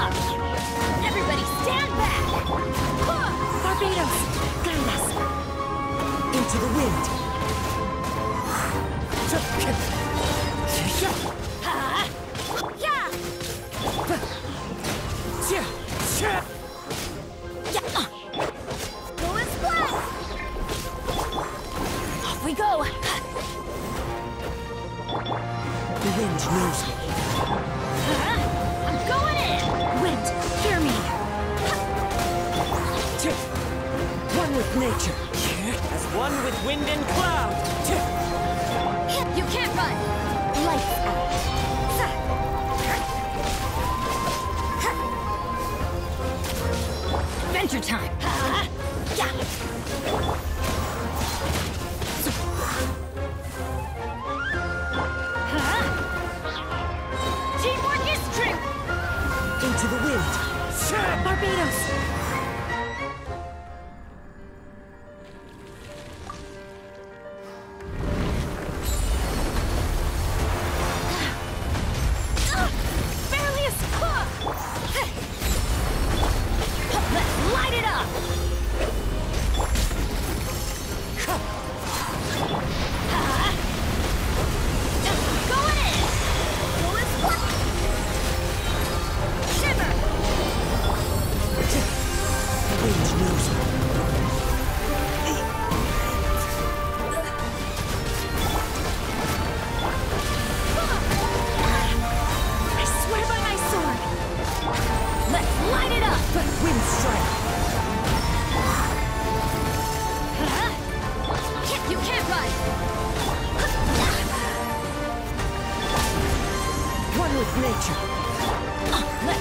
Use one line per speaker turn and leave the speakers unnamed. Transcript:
up! Everybody stand back! Barbatos, guide us!
Into the wind.
Ha! Yeah! Yeah! Go and splash! Off we go!
The wind knows me. Nature. As one with wind and cloud.
You can't run! Lights out! Adventure time! Ha! Yeah! Huh? Teamwork is strength!
Into the wind. Barbatos! With nature.
Let's